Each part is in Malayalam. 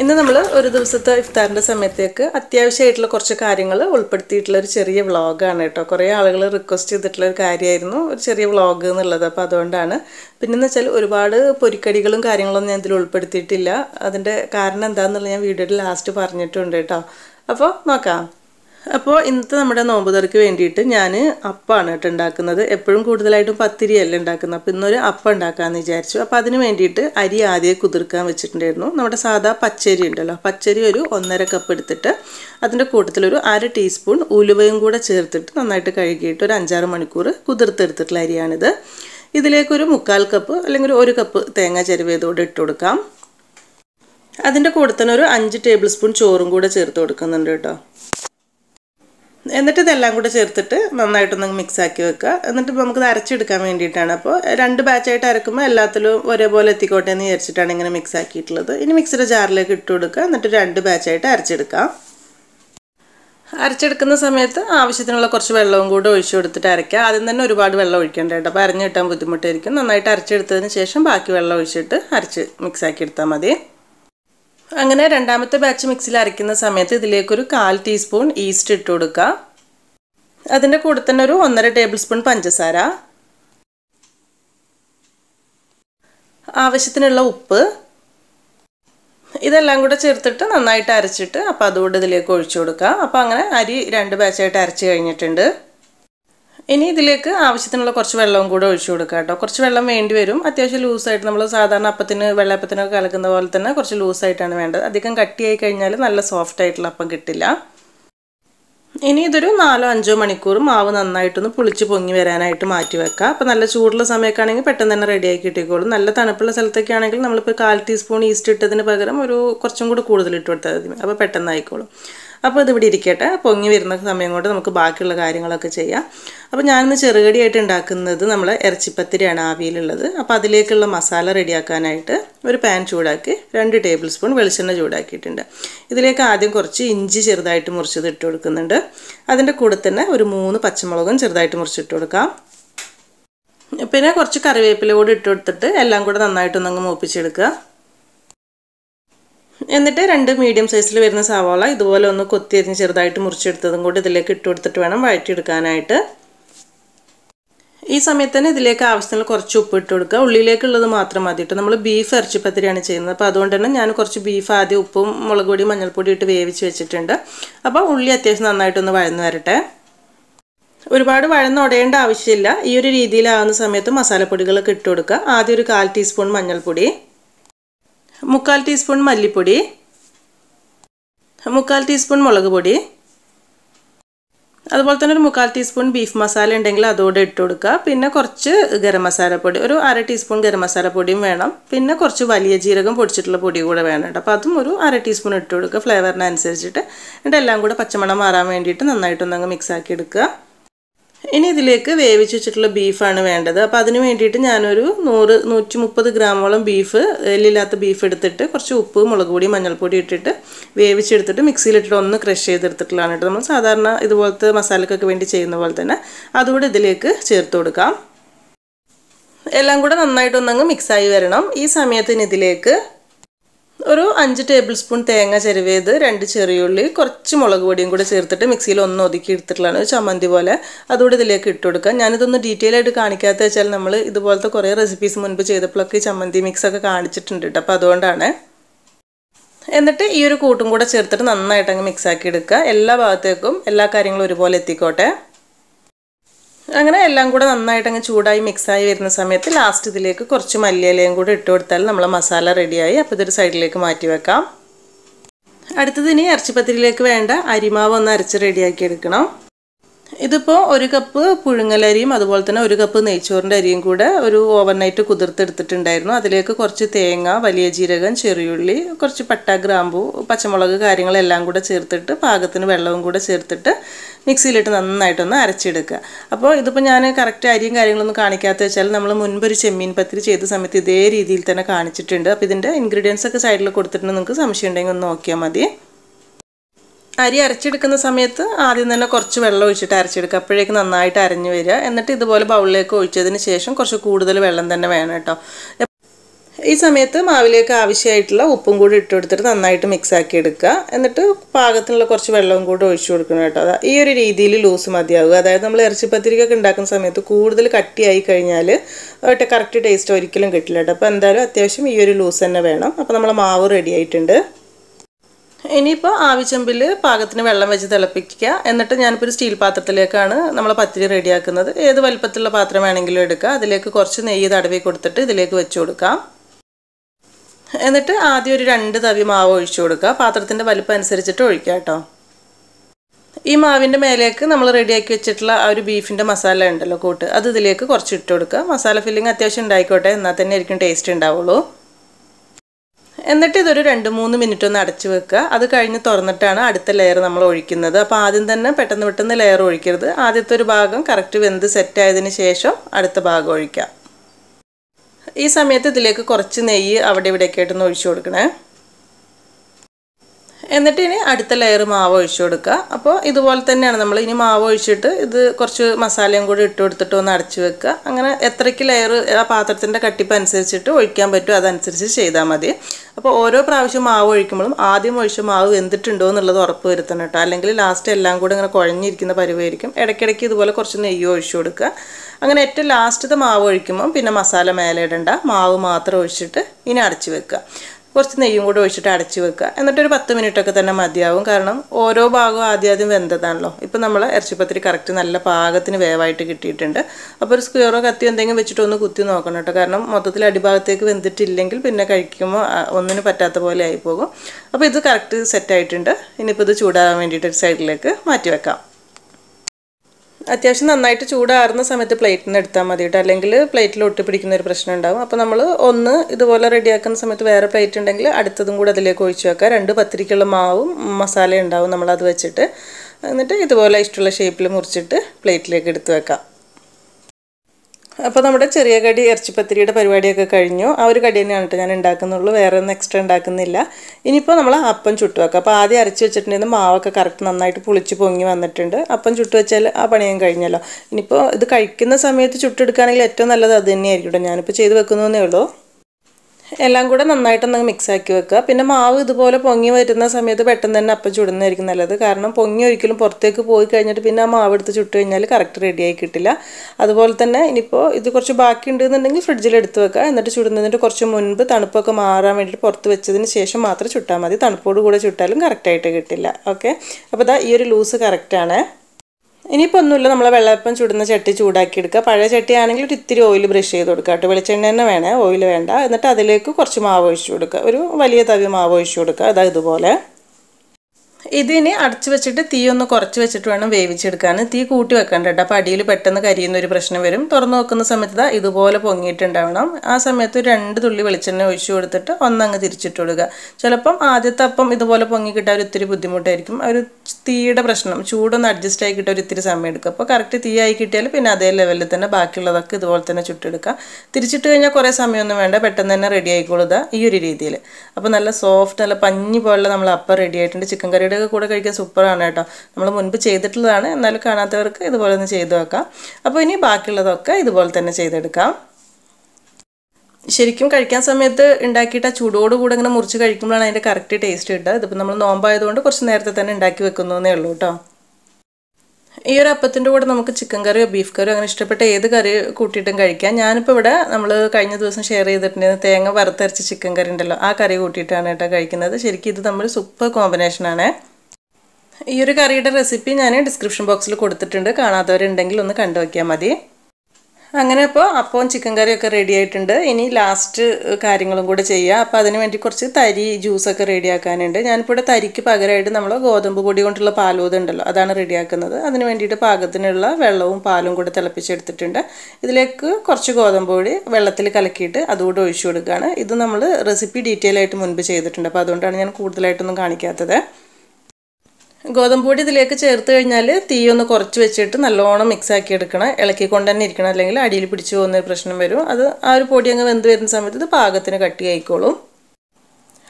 ഇന്ന് നമ്മൾ ഒരു ദിവസത്തെ ഇഫ്താറിന്റെ സമയത്തേക്ക് അത്യാവശ്യമായിട്ടുള്ള കുറച്ച് കാര്യങ്ങൾ ഉൾപ്പെടുത്തിയിട്ടുള്ള ഒരു ചെറിയ വ്ളോഗാണ് കേട്ടോ. കുറേ ആളുകൾ റിക്വസ്റ്റ് ചെയ്തിട്ടുള്ള ഒരു കാര്യമായിരുന്നു ഒരു ചെറിയ വ്ളോഗ് എന്നുള്ളത്. അപ്പോൾ അതുകൊണ്ടാണ്. പിന്നെന്ന് വെച്ചാൽ ഒരുപാട് പൊരിക്കടികളും കാര്യങ്ങളൊന്നും ഞാൻ ഇതിൽ ഉൾപ്പെടുത്തിയിട്ടില്ല. അതിന്റെ കാരണം എന്താണെന്നുള്ളത് ഞാൻ വീഡിയോയിൽ ലാസ്റ്റ് പറഞ്ഞിട്ടുണ്ട് കേട്ടോ. അപ്പോൾ നോക്കാം. അപ്പോൾ ഇന്നത്തെ നമ്മുടെ നോമ്പ് വേണ്ടിയിട്ട് ഞാൻ അപ്പമാണ് കേട്ടോ ഉണ്ടാക്കുന്നത്. എപ്പോഴും കൂടുതലായിട്ടും പത്തിരിയല്ല ഉണ്ടാക്കുന്നത്. അപ്പോൾ ഇന്നൊരു അപ്പം ഉണ്ടാക്കാമെന്ന് വിചാരിച്ചു. അപ്പോൾ അതിന് വേണ്ടിയിട്ട് അരി ആദ്യം കുതിർക്കാൻ വെച്ചിട്ടുണ്ടായിരുന്നു. നമ്മുടെ സാധാ പച്ചരി ഉണ്ടല്ലോ. പച്ചരി ഒരു ഒന്നര കപ്പ് എടുത്തിട്ട് അതിന്റെ കൂട്ടത്തിലൊരു അര ടീസ്പൂൺ ഉലുവയും കൂടെ ചേർത്തിട്ട് നന്നായിട്ട് കഴുകിയിട്ട് ഒരു അഞ്ചാറ് മണിക്കൂർ കുതിർത്തെടുത്തിട്ടുള്ള അരിയാണിത്. ഇതിലേക്കൊരു മുക്കാൽ കപ്പ് അല്ലെങ്കിൽ ഒരു കപ്പ് തേങ്ങ ചെരുവേതോടെ ഇട്ട് കൊടുക്കാം. അതിന്റെ കൂടെ തന്നെ ഒരു അഞ്ച് ടേബിൾ സ്പൂൺ ചോറും കൂടെ ചേർത്ത് കൊടുക്കുന്നുണ്ട് കേട്ടോ. എന്നിട്ട് ഇതെല്ലാം കൂടെ ചേർത്തിട്ട് നന്നായിട്ടൊന്ന് മിക്സ് ആക്കി വെക്കുക. എന്നിട്ട് നമുക്കിത് അരച്ചെടുക്കാൻ വേണ്ടിയിട്ടാണ്. അപ്പോൾ രണ്ട് ബാച്ചായിട്ട് അരക്കുമ്പോൾ എല്ലാത്തിലും ഒരേപോലെ എത്തിക്കോട്ടെ എന്ന് വിചാരിച്ചിട്ടാണ് ഇങ്ങനെ മിക്സ് ആക്കിയിട്ടുള്ളത്. ഇനി മിക്സിയുടെ ജാറിലേക്ക് ഇട്ട് കൊടുക്കുക. എന്നിട്ട് രണ്ട് ബാച്ചായിട്ട് അരച്ചെടുക്കാം. അരച്ചെടുക്കുന്ന സമയത്ത് ആവശ്യത്തിനുള്ള കുറച്ച് വെള്ളവും കൂടെ ഒഴിച്ചു കൊടുത്തിട്ട് അരയ്ക്കുക. ആദ്യം തന്നെ ഒരുപാട് വെള്ളം ഒഴിക്കേണ്ട കേട്ടോ. അപ്പോൾ അരഞ്ഞു കിട്ടാൻ ബുദ്ധിമുട്ടായിരിക്കും. നന്നായിട്ട് അരച്ചെടുത്തതിന് ശേഷം ബാക്കി വെള്ളം ഒഴിച്ചിട്ട് അരച്ച് മിക്സാക്കി എടുത്താൽ മതി. അങ്ങനെ രണ്ടാമത്തെ ബാച്ച് മിക്സിൽ അരയ്ക്കുന്ന സമയത്ത് ഇതിലേക്കൊരു കാൽ ടീസ്പൂൺ ഈസ്റ്റ് ഇട്ട് കൊടുക്കുക അതിന്റെ കൂടെ തന്നെ ഒരു ഒന്നര ടേബിൾ സ്പൂൺ പഞ്ചസാര. ആവശ്യത്തിനുള്ള ഉപ്പ്. ഇതെല്ലാം കൂടെ ചേർത്തിട്ട് നന്നായിട്ട് അരച്ചിട്ട് അപ്പോൾ അതുകൊണ്ട് ഇതിലേക്ക് ഒഴിച്ചു കൊടുക്കുക അപ്പോൾ അങ്ങനെ അരി രണ്ട് ബാച്ചായിട്ട് അരച്ച് കഴിഞ്ഞിട്ടുണ്ട്. ഇനി ഇതിലേക്ക് ആവശ്യത്തിനുള്ള കുറച്ച് വെള്ളവും കൂടെ ഒഴിച്ചു കൊടുക്കുക കേട്ടോ. കുറച്ച് വെള്ളം വേണ്ടി വരും. അത്യാവശ്യം ലൂസായിട്ട് നമ്മൾ സാധാരണ അപ്പത്തിന് വെള്ളയപ്പത്തിനൊക്കെ കലക്കുന്ന പോലെ തന്നെ കുറച്ച് ലൂസായിട്ടാണ് വേണ്ടത്. അധികം കട്ടിയായി കഴിഞ്ഞാൽ നല്ല സോഫ്റ്റ് ആയിട്ടുള്ള അപ്പം കിട്ടില്ല. ഇനി ഇതൊരു നാലോ അഞ്ചോ മണിക്കൂർ മാവ് നന്നായിട്ടൊന്ന് പുളിച്ച് പൊങ്ങി വരാനായിട്ട് മാറ്റി വെക്കുക. അപ്പോൾ നല്ല ചൂടുള്ള സമയമൊക്കെ പെട്ടെന്ന് തന്നെ റെഡിയാക്കി കിട്ടിക്കോളും. നല്ല തണുപ്പുള്ള സ്ഥലത്തൊക്കെ ആണെങ്കിൽ നമ്മളിപ്പോൾ കാൽ ടീസ്പൂൺ ഈസ്റ്റ് ഇട്ടതിന് പകരം ഒരു കുറച്ചും കൂടി കൂടുതൽ ഇട്ട് കൊടുത്താൽ മതി. അപ്പോൾ പെട്ടെന്ന് ആയിക്കോളും അപ്പോൾ ഇതിവിടെ ഇരിക്കട്ടെ. പൊങ്ങി വരുന്ന സമയം കൊണ്ട് നമുക്ക് ബാക്കിയുള്ള കാര്യങ്ങളൊക്കെ ചെയ്യാം. അപ്പോൾ ഞാനിന്ന് ചെറുകടിയായിട്ട് ഉണ്ടാക്കുന്നത് നമ്മൾ ഇറച്ചിപ്പത്തിരിയാണ് ആവിയിലുള്ളത്. അപ്പോൾ അതിലേക്കുള്ള മസാല റെഡിയാക്കാനായിട്ട് ഒരു പാൻ ചൂടാക്കി രണ്ട് ടേബിൾ സ്പൂൺ വെളിച്ചെണ്ണ ചൂടാക്കിയിട്ടുണ്ട്. ഇതിലേക്ക് ആദ്യം കുറച്ച് ഇഞ്ചി ചെറുതായിട്ട് മുറിച്ചത് ഇട്ട് കൊടുക്കുന്നുണ്ട്. അതിന്റെ കൂടെ തന്നെ ഒരു മൂന്ന് പച്ചമുളകും ചെറുതായിട്ട് മുറിച്ചിട്ട് കൊടുക്കാം. പിന്നെ കുറച്ച് കറിവേപ്പില കൂടി ഇട്ട് കൊടുത്തിട്ട് എല്ലാം കൂടെ നന്നായിട്ടൊന്നങ്ങ് മൂപ്പിച്ചെടുക്കുക. എന്നിട്ട് രണ്ട് മീഡിയം സൈസിൽ വരുന്ന സവാള ഇതുപോലെ ഒന്ന് കൊത്തിയരിഞ്ഞ് ചെറുതായിട്ട് മുറിച്ചെടുത്തതും കൂടി ഇതിലേക്ക് ഇട്ട് കൊടുത്തിട്ട് വേണം വഴറ്റിയെടുക്കാനായിട്ട്. ഈ സമയത്ത് തന്നെ ഇതിലേക്ക് ആവശ്യത്തിന് കുറച്ച് ഉപ്പ് ഇട്ട് കൊടുക്കുക. ഉള്ളിലേക്കുള്ളത് മാത്രം മതി കേട്ടോ. നമ്മൾ ബീഫ് ഇറച്ചിപ്പത്തിരിയാണ് ചെയ്യുന്നത്. അപ്പോൾ അതുകൊണ്ട് തന്നെ ഞാൻ കുറച്ച് ബീഫ് ആദ്യം ഉപ്പും മുളക് പൊടി മഞ്ഞൾപ്പൊടി ഇട്ട് വേവിച്ച് വെച്ചിട്ടുണ്ട്. അപ്പോൾ ഉള്ളി അത്യാവശ്യം നന്നായിട്ടൊന്ന് വഴന്ന് വരട്ടെ. ഒരുപാട് വഴന്ന് ഉടയേണ്ട ആവശ്യമില്ല. ഈ ഒരു രീതിയിലാവുന്ന സമയത്ത് മസാലപ്പൊടികളൊക്കെ ഇട്ട് കൊടുക്കുക. ആദ്യം ഒരു കാൽ ടീസ്പൂൺ മഞ്ഞൾപ്പൊടി. മുക്കാൽ ടീസ്പൂൺ മല്ലിപ്പൊടി. മുക്കാൽ ടീസ്പൂൺ മുളക് പൊടി. അതുപോലെ തന്നെ ഒരു മുക്കാൽ ടീസ്പൂൺ ബീഫ് മസാല ഉണ്ടെങ്കിൽ അതോടെ ഇട്ട് കൊടുക്കുക. പിന്നെ കുറച്ച് ഗരം മസാലപ്പൊടി ഒരു അര ടീസ്പൂൺ ഗരം മസാലപ്പൊടിയും വേണം. പിന്നെ കുറച്ച് വലിയ ജീരകം പൊടിച്ചിട്ടുള്ള പൊടി കൂടെ വേണം കേട്ടോ. അപ്പോൾ അതും ഒരു അര ടീസ്പൂൺ ഇട്ട് കൊടുക്കുക. ഫ്ലേവറിനനുസരിച്ചിട്ട്. എന്നിട്ട് എല്ലാം കൂടെ പച്ചമണം മാറാൻ വേണ്ടിയിട്ട് നന്നായിട്ടൊന്നങ്ങ് മിക്സ് ആക്കി എടുക്കുക. ഇനി ഇതിലേക്ക് വേവിച്ച് വെച്ചിട്ടുള്ള ബീഫാണ് വേണ്ടത്. അപ്പോൾ അതിന് വേണ്ടിയിട്ട് ഞാനൊരു നൂറ് നൂറ്റി മുപ്പത് ഗ്രാമോളം ബീഫ് എല്ലില്ലാത്ത ബീഫ് എടുത്തിട്ട് കുറച്ച് ഉപ്പ് മുളക് പൊടി മഞ്ഞൾപ്പൊടി ഇട്ടിട്ട് വേവിച്ചെടുത്തിട്ട് മിക്സിയിലിട്ടിട്ട് ഒന്ന് ക്രഷ് ചെയ്തെടുത്തിട്ടുള്ളതാണ് കേട്ടോ. നമ്മൾ സാധാരണ ഇതുപോലത്തെ മസാലക്കൊക്കെ വേണ്ടി ചെയ്യുന്ന പോലെ തന്നെ അതുകൂടെ ഇതിലേക്ക് ചേർത്ത് കൊടുക്കാം. എല്ലാം കൂടെ നന്നായിട്ടൊന്നങ്ങ് മിക്സായി വരണം. ഈ സമയത്തിന് ഇതിലേക്ക് ഒരു അഞ്ച് ടേബിൾ സ്പൂൺ തേങ്ങ ചെരുവേത് രണ്ട് ചെറിയുള്ളി കുറച്ച് മുളക് പൊടിയും കൂടെ ചേർത്തിട്ട് മിക്സിയിൽ ഒന്ന് ഒതുക്കി എടുത്തിട്ടുള്ളതാണ്. ഒരു ചമ്മന്തി പോലെ. അതുകൂടി ഇതിലേക്ക് ഇട്ട് കൊടുക്കുക. ഞാനിതൊന്ന് ഡീറ്റെയിൽ ആയിട്ട് കാണിക്കാത്ത വെച്ചാൽ നമ്മൾ ഇതുപോലത്തെ കുറേ റെസിപ്പീസ് മുൻപ് ചെയ്തപ്പോഴൊക്കെ ഈ ചമ്മന്തി മിക്സ് ഒക്കെ കാണിച്ചിട്ടുണ്ട് കേട്ടോ. അപ്പോൾ അതുകൊണ്ടാണ്. എന്നിട്ട് ഈ ഒരു കൂട്ടും കൂടെ ചേർത്തിട്ട് നന്നായിട്ടങ്ങ് മിക്സ് ആക്കി എടുക്കുക. എല്ലാ ഭാഗത്തേക്കും എല്ലാ കാര്യങ്ങളും ഒരുപോലെ എത്തിക്കോട്ടെ. അങ്ങനെ എല്ലാം കൂടെ നന്നായിട്ട് അങ്ങ് ചൂടായി മിക്സായി വരുന്ന സമയത്ത് ലാസ്റ്റ് ഇതിലേക്ക് കുറച്ച് മല്ലിയിലയും കൂടെ ഇട്ട് കൊടുത്താൽ നമ്മളെ മസാല റെഡിയായി അപ്പോൾ ഇതൊരു സൈഡിലേക്ക് മാറ്റി വെക്കാം. അടുത്തത് ഇനി ഇറച്ചിപ്പത്തിരിയിലേക്ക് വേണ്ട അരിമാവ് ഒന്ന് അരച്ച് റെഡിയാക്കി എടുക്കണം. ഇതിപ്പോൾ ഒരു കപ്പ് പുഴുങ്ങലരിയും അതുപോലെ തന്നെ ഒരു കപ്പ് നെയ്ച്ചോറിന്റെ അരിയും കൂടെ ഒരു ഓവർനൈറ്റ് കുതിർത്തെടുത്തിട്ടുണ്ടായിരുന്നു. അതിലേക്ക് കുറച്ച് തേങ്ങ വലിയ ജീരകം ചെറിയുള്ളി കുറച്ച് പട്ട ഗ്രാമ്പു പച്ചമുളക് കാര്യങ്ങളെല്ലാം കൂടെ ചേർത്തിട്ട് പാകത്തിന് വെള്ളവും കൂടെ ചേർത്തിട്ട് മിക്സിയിലിട്ട് നന്നായിട്ടൊന്ന് അരച്ചെടുക്കുക. അപ്പോൾ ഇതിപ്പോൾ ഞാൻ കറക്റ്റ് അരിയും കാര്യങ്ങളൊന്നും കാണിക്കാത്ത വെച്ചാൽ നമ്മൾ മുൻപൊരു ചെമ്മീൻ പത്തിരി ചെയ്ത സമയത്ത് ഇതേ രീതിയിൽ തന്നെ കാണിച്ചിട്ടുണ്ട്. അപ്പോൾ ഇതിന്റെ ഇൻഗ്രീഡിയൻസ് ഒക്കെ സൈഡിൽ കൊടുത്തിട്ടുണ്ട്. നിങ്ങൾക്ക് സംശയം ഉണ്ടെങ്കിൽ ഒന്ന് നോക്കിയാൽ മതി. അരി അരച്ചെടുക്കുന്ന സമയത്ത് ആദ്യം തന്നെ കുറച്ച് വെള്ളം ഒഴിച്ചിട്ട് അരച്ചെടുക്കുക. അപ്പോഴേക്ക് നന്നായിട്ട് അരഞ്ഞു വരിക. എന്നിട്ട് ഇതുപോലെ ബൗളിലേക്ക് ഒഴിച്ചതിന് ശേഷം കുറച്ച് കൂടുതൽ വെള്ളം തന്നെ വേണം കേട്ടോ. ഈ സമയത്ത് മാവിലേക്ക് ആവശ്യമായിട്ടുള്ള ഉപ്പും കൂടി ഇട്ട് കൊടുത്തിട്ട് നന്നായിട്ട് മിക്സ് ആക്കി എടുക്കുക. എന്നിട്ട് പാകത്തിനുള്ള കുറച്ച് വെള്ളവും കൂടി ഒഴിച്ചു കൊടുക്കണം കേട്ടോ. അതാ ഈ ഒരു രീതിയിൽ ലൂസ് മതിയാവുക. അതായത് നമ്മൾ ഇറച്ചിപ്പത്തിരിക്കൊക്കെ ഉണ്ടാക്കുന്ന സമയത്ത് കൂടുതൽ കട്ടിയായി കഴിഞ്ഞാൽ കറക്റ്റ് ടേസ്റ്റ് ഒരിക്കലും കിട്ടില്ല കേട്ടോ. അപ്പോൾ എന്തായാലും അത്യാവശ്യം ഈ ഒരു ലൂസ് തന്നെ വേണം. അപ്പോൾ നമ്മൾ മാവ് റെഡി ആയിട്ടുണ്ട്. ഇനിയിപ്പോൾ ആവശ്യമ്പിൽ പാകത്തിന് വെള്ളം വെച്ച് തിളപ്പിക്കുക. എന്നിട്ട് ഞാനിപ്പോൾ ഒരു സ്റ്റീൽ പാത്രത്തിലേക്കാണ് നമ്മൾ പത്തിരി റെഡിയാക്കുന്നത്. ഏത് വലിപ്പത്തിലുള്ള പാത്രം വേണമെങ്കിലും എടുക്കുക അതിലേക്ക് കുറച്ച് നെയ്യ് തടവി കൊടുത്തിട്ട് ഇതിലേക്ക് വെച്ച് കൊടുക്കാം. എന്നിട്ട് ആദ്യം ഒരു രണ്ട് തവി മാവ് ഒഴിച്ചു കൊടുക്കുക. പാത്രത്തിന്റെ വലിപ്പം അനുസരിച്ചിട്ട് ഒഴിക്കുക കേട്ടോ. ഈ മാവിന്റെ മേലേക്ക് നമ്മൾ റെഡിയാക്കി വെച്ചിട്ടുള്ള ആ ഒരു ബീഫിന്റെ മസാല ഉണ്ടല്ലോ കൂട്ട്. അത് ഇതിലേക്ക് കുറച്ച് ഇട്ട് കൊടുക്കുക. മസാല ഫില്ലിങ് അത്യാവശ്യം ഉണ്ടായിക്കോട്ടെ. എന്നാൽ തന്നെ ആയിരിക്കും ടേസ്റ്റ് ഉണ്ടാവുള്ളൂ. എന്നിട്ട് ഇതൊരു രണ്ട് മൂന്ന് മിനിറ്റ് ഒന്ന് അടച്ചു വെക്കുക. അത് കഴിഞ്ഞ് തുറന്നിട്ടാണ് അടുത്ത ലെയർ നമ്മൾ ഒഴിക്കുന്നത്. അപ്പോൾ ആദ്യം തന്നെ പെട്ടെന്ന് പെട്ടെന്ന് ലെയർ ഒഴിക്കരുത്. ആദ്യത്തെ ഒരു ഭാഗം കറക്റ്റ് വെന്ത് സെറ്റ് ആയതിന് ശേഷം അടുത്ത ഭാഗം ഒഴിക്കാം. ഈ സമയത്ത് ഇതിലേക്ക് കുറച്ച് നെയ്യ് അവിടെ ഇവിടെയൊക്കെ ആയിട്ടൊന്ന് ഒഴിച്ചു കൊടുക്കണേ. എന്നിട്ട് ഇനി അടുത്ത ലെയർ മാവ് ഒഴിച്ചു കൊടുക്കുക. അപ്പോൾ ഇതുപോലെ തന്നെയാണ് നമ്മൾ ഇനി മാവ് ഒഴിച്ചിട്ട് ഇത് കുറച്ച് മസാലയും കൂടി ഇട്ട് കൊടുത്തിട്ട് ഒന്ന് അടച്ചു വെക്കുക. അങ്ങനെ എത്രയ്ക്ക് ലെയർ ആ പാത്രത്തിന്റെ കട്ടിപ്പ് അനുസരിച്ചിട്ട് ഒഴിക്കാൻ പറ്റും അതനുസരിച്ച് ചെയ്താൽ മതി. അപ്പോൾ ഓരോ പ്രാവശ്യം മാവ് ഒഴിക്കുമ്പോഴും ആദ്യം ഒഴിച്ച മാവ് വെന്തിട്ടുണ്ടോ എന്നുള്ളത് ഉറപ്പ് വരുത്തണം കേട്ടോ. അല്ലെങ്കിൽ ലാസ്റ്റ് എല്ലാം കൂടി ഇങ്ങനെ കുഴഞ്ഞിരിക്കുന്ന പരിവായിരിക്കും. ഇടയ്ക്കിടയ്ക്ക് ഇതുപോലെ കുറച്ച് നെയ്യ് ഒഴിച്ചു കൊടുക്കുക. അങ്ങനെ ഏറ്റവും ലാസ്റ്റത്തെ മാവ് ഒഴിക്കുമ്പം പിന്നെ മസാല മേലെ ഇടണ്ട. മാവ് മാത്രം ഒഴിച്ചിട്ട് ഇനി അടച്ചു വെക്കുക. കുറച്ച് നെയ്യും കൂടെ ഒഴിച്ചിട്ട് അടച്ച് വെക്കുക. എന്നിട്ടൊരു പത്ത് മിനിറ്റൊക്കെ തന്നെ മതിയാവും. കാരണം ഓരോ ഭാഗവും ആദ്യം ആദ്യം വെന്തതാണല്ലോ. ഇപ്പം നമ്മൾ ഇറച്ചിപ്പത്തിരി കറക്റ്റ് നല്ല പാകത്തിന് വേവായിട്ട് കിട്ടിയിട്ടുണ്ട്. അപ്പോൾ ഒരു സ്ക്വയറോ കത്തിയോ എന്തെങ്കിലും വെച്ചിട്ട് ഒന്ന് കുത്തി നോക്കണം കേട്ടോ. കാരണം മൊത്തത്തിൽ അടിഭാഗത്തേക്ക് വെന്തിട്ടില്ലെങ്കിൽ പിന്നെ കഴിക്കുമ്പോൾ ഒന്നിനും പറ്റാത്ത പോലെ ആയിപ്പോകും അപ്പോൾ ഇത് കറക്റ്റ് സെറ്റായിട്ടുണ്ട്. ഇനിയിപ്പോൾ ഇത് ചൂടാകാൻ വേണ്ടിയിട്ട് ഒരു സൈഡിലേക്ക് മാറ്റി വെക്കാം. അത്യാവശ്യം നന്നായിട്ട് ചൂടാറുന്ന സമയത്ത് പ്ലേറ്റിന് എടുത്താൽ മതി കേട്ടോ. അല്ലെങ്കിൽ പ്ലേറ്റിൽ ഒട്ടിപ്പിടിക്കുന്ന ഒരു പ്രശ്നം ഉണ്ടാവും. അപ്പോൾ നമ്മൾ ഒന്ന് ഇതുപോലെ റെഡിയാക്കുന്ന സമയത്ത് വേറെ പ്ലേറ്റ് ഉണ്ടെങ്കിൽ അടുത്തതും കൂടെ അതിലേക്ക് ഒഴിച്ച് വെക്കുക. രണ്ട് പത്തിരിക്കുള്ള മാവും മസാലയും ഉണ്ടാവും നമ്മളത് വെച്ചിട്ട്. എന്നിട്ട് ഇതുപോലെ ഇഷ്ടമുള്ള ഷേപ്പിൽ മുറിച്ചിട്ട് പ്ലേറ്റിലേക്ക് എടുത്ത് വെക്കാം അപ്പോൾ നമ്മുടെ ചെറിയ കടി ഇറച്ചിപ്പത്തിരിയുടെ പരിപാടിയൊക്കെ കഴിഞ്ഞു. ആ ഒരു കടി തന്നെയാണ് കേട്ടോ ഞാൻ ഉണ്ടാക്കുന്നുള്ളൂ. വേറെ ഒന്നും എക്സ്ട്രാ ഉണ്ടാക്കുന്നില്ല. ഇനിയിപ്പോൾ നമ്മൾ അപ്പം ചുട്ടു വെക്കാം. അപ്പോൾ ആദ്യം അരച്ച് വെച്ചിട്ടുണ്ടെങ്കിൽ മാവൊക്കെ കറക്റ്റ് നന്നായിട്ട് പുളിച്ച് പൊങ്ങി വന്നിട്ടുണ്ട്. അപ്പം ചുട്ടു വെച്ചാൽ ആ പണിയും കഴിഞ്ഞല്ലോ. ഇനിയിപ്പോൾ ഇത് കഴിക്കുന്ന സമയത്ത് ചുട്ടെടുക്കുകയാണെങ്കിൽ ഏറ്റവും നല്ലത് അത് തന്നെയായിരിക്കും കേട്ടോ. ഞാനിപ്പോൾ ചെയ്ത് വെക്കുന്നതേ ഉള്ളൂ. എല്ലാം കൂടെ നന്നായിട്ടൊന്ന് മിക്സ് ആക്കി വെക്കുക. പിന്നെ മാവ് ഇതുപോലെ പൊങ്ങി വരുന്ന സമയത്ത് പെട്ടെന്ന് തന്നെ അപ്പം ചുടുന്നതായിരിക്കും നല്ലത്. കാരണം പൊങ്ങി ഒരിക്കലും പുറത്തേക്ക് പോയി കഴിഞ്ഞിട്ട് പിന്നെ ആ മാവ് എടുത്ത് ചുട്ട് കഴിഞ്ഞാൽ കറക്റ്റ് റെഡിയായി കിട്ടില്ല. അതുപോലെ തന്നെ ഇനിയിപ്പോൾ ഇത് കുറച്ച് ബാക്കി ഉണ്ടെന്നുണ്ടെങ്കിൽ ഫ്രിഡ്ജിൽ എടുത്ത് വെക്കുക. എന്നിട്ട് ചുടുന്നതിന്റെ കുറച്ച് മുൻപ് തണുപ്പൊക്കെ മാറാൻ വേണ്ടിയിട്ട് പുറത്ത് വെച്ചതിന് ശേഷം മാത്രം ചുട്ടാൽ മതി. തണുപ്പോട് കൂടെ ചുട്ടാലും കറക്റ്റായിട്ട് കിട്ടില്ല. ഓക്കെ അപ്പോൾ ഇതാ ഈ ഒരു ലൂസ് കറക്റ്റാണ് ഇനിയിപ്പോൾ ഒന്നുമില്ല. നമ്മൾ വെള്ളപ്പം ചുടുന്ന ചട്ടി ചൂടാക്കി എടുക്കുക പഴയ ചട്ടിയാണെങ്കിൽ ഒരു ഇത്തിരി ഓയിൽ ബ്രഷ് ചെയ്ത് കൊടുക്കുക കേട്ടോ. വെളിച്ചെണ്ണ തന്നെ വേണേ. ഓയിൽ വേണ്ട. എന്നിട്ട് അതിലേക്ക് കുറച്ച് മാവ് ഒഴിച്ചു കൊടുക്കുക. ഒരു വലിയ തവി മാവ് ഒഴിച്ചു കൊടുക്കുക. അതാ ഇതുപോലെ. ഇതിനി അടച്ചു വെച്ചിട്ട് തീ ഒന്ന് കുറച്ച് വെച്ചിട്ട് വേണം വേവിച്ചെടുക്കാൻ തീ കൂട്ടി വെക്കണ്ട കേട്ടോ. അപ്പോൾ അടിയിൽ പെട്ടെന്ന് കരിയുന്ന ഒരു പ്രശ്നം വരും. തുറന്നു നോക്കുന്ന സമയത്ത് ഇതുപോലെ പൊങ്ങിയിട്ടുണ്ടാവണം. ആ സമയത്ത് രണ്ട് തുള്ളി വെളിച്ചെണ്ണ ഒഴിച്ചു കൊടുത്തിട്ട് ഒന്നങ്ങ് തിരിച്ചിട്ട് കൊടുക്കുക. ചിലപ്പം ആദ്യത്തെ അപ്പം ഇതുപോലെ പൊങ്ങി കിട്ടാൻ ഒരു ബുദ്ധിമുട്ടായിരിക്കും. ഒരു തീയുടെ പ്രശ്നം ചൂടൊന്ന് അഡ്ജസ്റ്റ് ആയി കിട്ടാൻ ഒരു ഇത്തിരി സമയം എടുക്കും. അപ്പോൾ കറക്റ്റ് തീ ആയി കിട്ടിയാൽ പിന്നെ അതേ ലെവലിൽ തന്നെ ബാക്കിയുള്ളതൊക്കെ ഇതുപോലെ തന്നെ ചുട്ടെടുക്കുക. തിരിച്ചിട്ട് കഴിഞ്ഞാൽ കുറേ സമയമൊന്നും വേണ്ട. പെട്ടെന്ന് തന്നെ റെഡി ആയിക്കോളുക ഈ ഒരു രീതിയിൽ. അപ്പോൾ നല്ല സോഫ്റ്റ് നല്ല പഞ്ഞി പോലുള്ള നമ്മൾ അപ്പം റെഡി ആയിട്ടുണ്ട്. ചിക്കൻ കറിയുടെ ഒക്കെ കൂടെ കഴിക്കാൻ സൂപ്പറാണ് കേട്ടോ. നമ്മൾ മുൻപ് ചെയ്തിട്ടുള്ളതാണ്. എന്നാലും കാണാത്തവർക്ക് ഇതുപോലെ ഒന്ന് ചെയ്തു നോക്കാം. അപ്പോൾ ഇനി ബാക്കിയുള്ളതൊക്കെ ഇതുപോലെ തന്നെ ചെയ്തെടുക്കാം. ശരിക്കും കഴിക്കാൻ സമയത്ത് ഉണ്ടാക്കിയിട്ട് ആ ചൂടോടുകൂടെ ഇങ്ങനെ മുറിച്ച് കഴിക്കുമ്പോഴാണ് അതിന്റെ കറക്റ്റ് ടേസ്റ്റ് കിട്ടുക. ഇതിപ്പോൾ നമ്മൾ നോമ്പായതുകൊണ്ട് കുറച്ച് നേരത്തെ തന്നെ ഉണ്ടാക്കി വെക്കുന്നതേ ഉള്ളൂ കേട്ടോ. ഈ ഒരു അപ്പത്തിന്റെ കൂടെ നമുക്ക് ചിക്കൻ കറിയോ ബീഫ് കറിയോ അങ്ങനെ ഇഷ്ടപ്പെട്ട ഏത് കറി കൂട്ടിയിട്ടും കഴിക്കാം. ഞാനിപ്പോൾ ഇവിടെ നമ്മൾ കഴിഞ്ഞ ദിവസം ഷെയർ ചെയ്തിട്ടുണ്ടായിരുന്നു തേങ്ങ വറുത്തരച്ച ചിക്കൻ കറി ഉണ്ടല്ലോ ആ കറി കൂട്ടിയിട്ടാണ് കേട്ടോ കഴിക്കുന്നത്. ശരിക്കും ഇത് നമ്മൾ സൂപ്പർ കോമ്പിനേഷനാണ് ഈ ഒരു കറിയുടെ റെസിപ്പി ഞാൻ ഡിസ്ക്രിപ്ഷൻ ബോക്സിൽ കൊടുത്തിട്ടുണ്ട്. കാണാത്തവരുണ്ടെങ്കിൽ ഒന്ന് കണ്ടു വയ്ക്കാൽ മതി. അങ്ങനെ ഇപ്പോൾ അപ്പവും ചിക്കൻ കറിയൊക്കെ റെഡി ആയിട്ടുണ്ട്. ഇനി ലാസ്റ്റ് കാര്യങ്ങളും കൂടെ ചെയ്യുക അപ്പോൾ അതിന് വേണ്ടി കുറച്ച് തരി ജ്യൂസൊക്കെ റെഡിയാക്കാനുണ്ട് ഞാനിപ്പോൾ ഇവിടെ തരിക്ക് പകരമായിട്ട് നമ്മൾ ഗോതമ്പ് പൊടി കൊണ്ടുള്ള പാലൂത ഉണ്ടല്ലോ അതാണ് റെഡിയാക്കുന്നത് അതിന് വേണ്ടിയിട്ട് പാകത്തിനുള്ള വെള്ളവും പാലും കൂടെ തിളപ്പിച്ചെടുത്തിട്ടുണ്ട്. ഇതിലേക്ക് കുറച്ച് ഗോതമ്പ് പൊടി വെള്ളത്തിൽ കലക്കിയിട്ട് അതുകൂടെ ഒഴിച്ചു കൊടുക്കുകയാണ്. ഇത് നമ്മൾ റെസിപ്പി ഡീറ്റെയിൽ ആയിട്ട് മുൻപ് ചെയ്തിട്ടുണ്ട്. അപ്പോൾ അതുകൊണ്ടാണ് ഞാൻ കൂടുതലായിട്ടൊന്നും കാണിക്കാത്തത്. ഗോതമ്പ് പൊടി ഇതിലേക്ക് ചേർത്ത് കഴിഞ്ഞാൽ തീ ഒന്ന് കുറച്ച് വെച്ചിട്ട് നല്ലോണം മിക്സ് ആക്കി എടുക്കണം. ഇളക്കിക്കൊണ്ട് തന്നെ ഇരിക്കണം. അല്ലെങ്കിൽ അടിയിൽ പിടിച്ചു പോകുന്ന പ്രശ്നം വരും. അത് ആ ഒരു പൊടി അങ്ങ് വെന്ത് വരുന്ന സമയത്ത് ഇത് പാകത്തിന് കട്ടി ആയിക്കോളും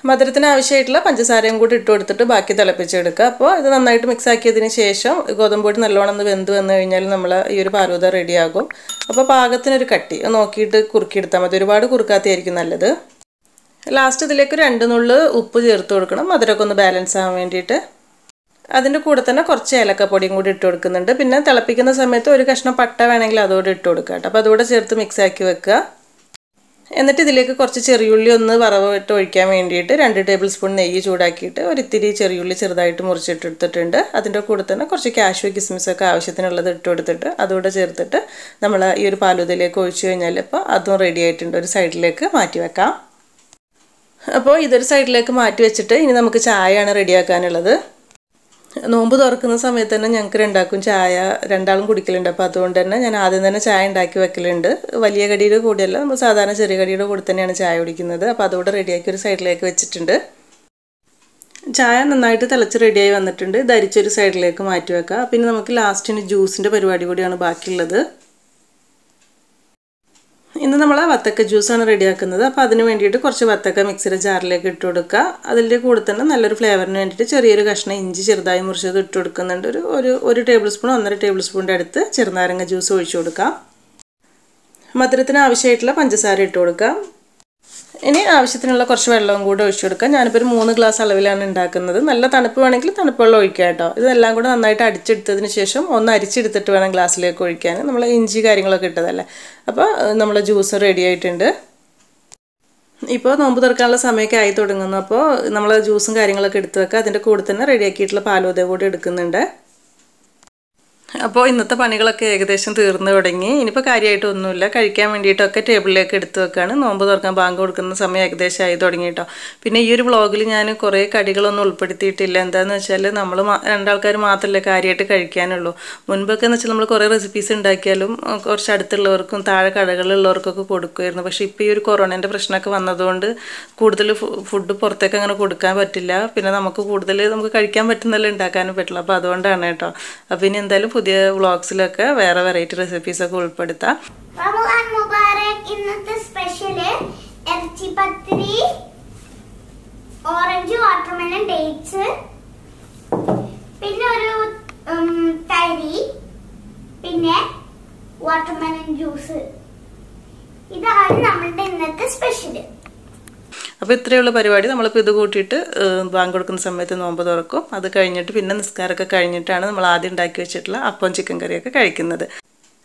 മധുരത്തിന് ആവശ്യമായിട്ടുള്ള പഞ്ചസാരയും കൂടി ഇട്ട് കൊടുത്തിട്ട് ബാക്കി തിളപ്പിച്ചെടുക്കുക. അപ്പോൾ ഇത് നന്നായിട്ട് മിക്സ് ആക്കിയതിന് ശേഷം ഗോതമ്പ് പൊടി നല്ലോണം ഒന്ന് വെന്ത് വന്നു കഴിഞ്ഞാൽ നമ്മൾ ഈ ഒരു പാലൂത റെഡിയാകും അപ്പോൾ പാകത്തിനൊരു കട്ടി. നോക്കിയിട്ട് കുറുക്കിയെടുത്താൽ മതി. ഒരുപാട് കുറുക്കാത്തയായിരിക്കും നല്ലത്. ലാസ്റ്റ് ഇതിലേക്ക് രണ്ട് നുള്ള് ഉപ്പ് ചേർത്ത് കൊടുക്കണം. മധുരമൊക്കെ ഒന്ന് ബാലൻസ് ആവാൻ വേണ്ടിയിട്ട്. അതിന്റെ കൂടെ തന്നെ കുറച്ച് ഏലക്കപ്പൊടിയും കൂടി ഇട്ട് കൊടുക്കുന്നുണ്ട്. പിന്നെ തിളപ്പിക്കുന്ന സമയത്ത് ഒരു കഷ്ണം പട്ട വേണമെങ്കിൽ അതോടെ ഇട്ട് കൊടുക്കുക കേട്ടോ. അപ്പോൾ അതുകൂടെ ചേർത്ത് മിക്സ് ആക്കി വെക്കുക. എന്നിട്ട് ഇതിലേക്ക് കുറച്ച് ചെറിയുള്ളി ഒന്ന് വറവിട്ട് ഒഴിക്കാൻ വേണ്ടിയിട്ട് രണ്ട് ടേബിൾ സ്പൂൺ നെയ്യ് ചൂടാക്കിയിട്ട് ഒരു ഇത്തിരി ചെറിയുള്ളി ചെറുതായിട്ട് മുറിച്ചിട്ടെടുത്തിട്ടുണ്ട്. അതിന്റെ കൂടെ തന്നെ കുറച്ച് കാഷ്യൂ കിസ്മിസൊക്കെ ആവശ്യത്തിനുള്ളത് ഇട്ട് കൊടുത്തിട്ട് അതുകൂടെ ചേർത്തിട്ട് നമ്മൾ ഈ ഒരു പാലുതിലേക്ക് ഒഴിച്ചു കഴിഞ്ഞാൽ ഇപ്പോൾ അതും റെഡി ആയിട്ടുണ്ട്. ഒരു സൈഡിലേക്ക് മാറ്റി വെക്കാം. അപ്പോൾ ഇതൊരു സൈഡിലേക്ക് മാറ്റി വെച്ചിട്ട് ഇനി നമുക്ക് ചായയാണ് റെഡിയാക്കാനുള്ളത് നോമ്പ് തുറക്കുന്ന സമയത്ത് തന്നെ ഞങ്ങൾക്ക് രണ്ടാക്കും ചായ രണ്ടാളും കുടിക്കലുണ്ട്. അപ്പോൾ അതുകൊണ്ട് തന്നെ ഞാൻ ആദ്യം തന്നെ ചായ ഉണ്ടാക്കി വെക്കലുണ്ട്. വലിയ കടിയുടെ കൂടെയല്ല നമ്മൾ സാധാരണ ചെറിയ കടിയുടെ കൂടെ തന്നെയാണ് ചായ കുടിക്കുന്നത്. അപ്പോൾ അതുകൂടെ റെഡിയാക്കി ഒരു സൈഡിലേക്ക് വെച്ചിട്ടുണ്ട്. ചായ നന്നായിട്ട് തിളച്ച് റെഡിയായി വന്നിട്ടുണ്ട്. ധരിച്ചൊരു സൈഡിലേക്ക് മാറ്റി വെക്കാം. പിന്നെ നമുക്ക് ലാസ്റ്റിന് ജ്യൂസിന്റെ പരിപാടി കൂടിയാണ് ബാക്കിയുള്ളത്. ഇന്ന് നമ്മൾ വത്തക്ക ജ്യൂസാണ് റെഡിയാക്കുന്നത്. അപ്പോൾ അതിന് വേണ്ടിയിട്ട് കുറച്ച് വത്തക്ക മിക്സിയുടെ ജാറിലേക്ക് ഇട്ട് കൊടുക്കുക. അതിന്റെ കൂടെ തന്നെ നല്ലൊരു ഫ്ലേവറിന് വേണ്ടിയിട്ട് ചെറിയൊരു കഷ്ണം ഇഞ്ചി ചെറുതായി മുറിച്ചത് ഇട്ട് കൊടുക്കുന്നുണ്ട്. ഒരു ഒരു ഒരു ടേബിൾ സ്പൂൺ ഒന്നര ടേബിൾ സ്പൂണിന്റെ അടുത്ത് ചെറുനാരങ്ങ ജ്യൂസ് ഒഴിച്ചു കൊടുക്കാം. മധുരത്തിന് ആവശ്യമായിട്ടുള്ള പഞ്ചസാര ഇട്ട് കൊടുക്കാം. ഇനി ആവശ്യത്തിനുള്ള കുറച്ച് വെള്ളവും കൂടി ഒഴിച്ചു കൊടുക്കാം. ഞാനിപ്പോൾ ഒരു മൂന്ന് ഗ്ലാസ് അളവിലാണ് ഉണ്ടാക്കുന്നത്. നല്ല തണുപ്പ് വേണമെങ്കിൽ തണുപ്പ് വെള്ളം ഒഴിക്കുക കേട്ടോ. ഇതെല്ലാം കൂടെ നന്നായിട്ട് അടിച്ചെടുത്തതിന് ശേഷം ഒന്ന് അരിച്ചെടുത്തിട്ട് വേണം ഗ്ലാസ്സിലേക്ക് ഒഴിക്കാൻ. നമ്മൾ ഇഞ്ചി കാര്യങ്ങളൊക്കെ ഇട്ടതല്ലേ? അപ്പോൾ നമ്മൾ ജ്യൂസ് റെഡി ആയിട്ടുണ്ട്. ഇപ്പോൾ നോമ്പ് തുറക്കാനുള്ള സമയമൊക്കെ ആയി തുടങ്ങുന്നു. അപ്പോൾ നമ്മൾ ജ്യൂസും കാര്യങ്ങളൊക്കെ എടുത്ത് വെക്കുക. അതിന്റെ കൂടെ തന്നെ റെഡിയാക്കിയിട്ടുള്ള പാലോദയ കൂടി എടുക്കുന്നുണ്ട്. അപ്പോൾ ഇന്നത്തെ പണികളൊക്കെ ഏകദേശം തീർന്നു തുടങ്ങി. ഇനിയിപ്പോൾ കാര്യമായിട്ടൊന്നുമില്ല കഴിക്കാൻ വേണ്ടിയിട്ടൊക്കെ ടേബിളിലേക്ക് എടുത്തു വെക്കുകയാണ് നോമ്പ് തുറക്കാൻ ബാങ്ക് കൊടുക്കുന്ന സമയം ഏകദേശം ആയി തുടങ്ങി കേട്ടോ പിന്നെ ഈ ഒരു വ്ളോഗിൽ ഞാൻ കുറേ കടികളൊന്നും ഉൾപ്പെടുത്തിയിട്ടില്ല. എന്താണെന്ന് വെച്ചാൽ നമ്മൾ രണ്ടാൾക്കാർ മാത്രമല്ലേ കാര്യമായിട്ട് കഴിക്കാനുള്ളൂ. മുൻപൊക്കെ എന്ന് വെച്ചാൽ നമ്മൾ കുറേ റെസിപ്പീസ് ഉണ്ടാക്കിയാലും കുറച്ച് അടുത്തുള്ളവർക്കും താഴെ കടകളിലുള്ളവർക്കൊക്കെ കൊടുക്കുമായിരുന്നു പക്ഷേ ഇപ്പോൾ ഈ ഒരു കൊറോണേന്റെ പ്രശ്നമൊക്കെ വന്നതുകൊണ്ട് കൂടുതൽ ഫുഡ് പുറത്തേക്ക് അങ്ങനെ കൊടുക്കാൻ പറ്റില്ല. പിന്നെ നമുക്ക് കൂടുതൽ നമുക്ക് കഴിക്കാൻ പറ്റുന്നല്ലേ ഉണ്ടാക്കാനും പറ്റില്ല അപ്പോൾ അതുകൊണ്ടാണ് കേട്ടോ. അപ്പോൾ ഇനി എന്തായാലും പുതിയ വ്ളോഗ്സിലൊക്കെ വേറെ വെറൈറ്റി റെസിപ്പീസ് ഒക്കെ ഉൾപ്പെടുത്താം. ഇന്നത്തെ സ്പെഷ്യൽ ഇറച്ചി പത്തിരി ഓറഞ്ച് വാട്ടർമെലൺ ഡേറ്റ്സ് പിന്നെ ഒരു തരി പിന്നെ വാട്ടർമെലൺ ജ്യൂസ് ഇതാണ് നമ്മളുടെ ഇന്നത്തെ സ്പെഷ്യൽ അപ്പോൾ ഇത്രയുള്ള പരിപാടി. നമ്മളിപ്പോൾ ഇത് കൂട്ടിയിട്ട് ബാങ്ക് കൊടുക്കുന്ന സമയത്ത് നോമ്പ് തുറക്കും. അത് കഴിഞ്ഞിട്ട് പിന്നെ നിസ്കാരമൊക്കെ കഴിഞ്ഞിട്ടാണ് നമ്മൾ ആദ്യം ഉണ്ടാക്കി വെച്ചിട്ടുള്ള അപ്പം ചിക്കൻ കറിയൊക്കെ കഴിക്കുന്നത്.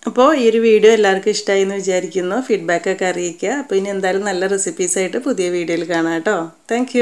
അപ്പോൾ ഈ ഒരു വീഡിയോ എല്ലാവർക്കും ഇഷ്ടമായി എന്ന് വിചാരിക്കുന്നു. ഫീഡ്ബാക്കൊക്കെ അറിയിക്കുക. അപ്പോൾ ഇനി എന്തായാലും നല്ല റെസിപ്പീസായിട്ട് പുതിയ വീഡിയോയിൽ കാണാം കേട്ടോ. താങ്ക്